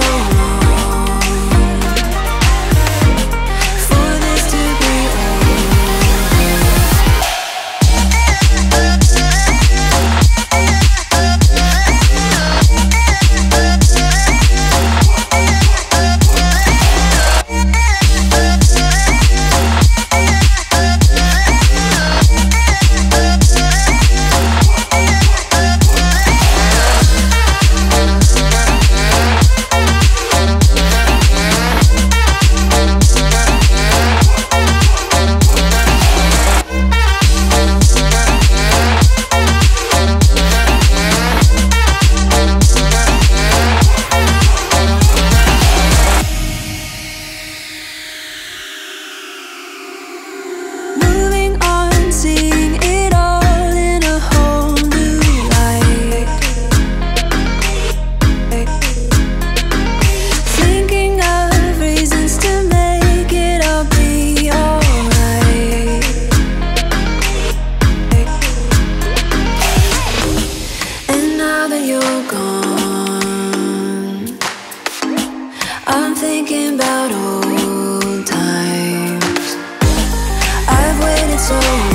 soul. thinking about old times. I've waited so long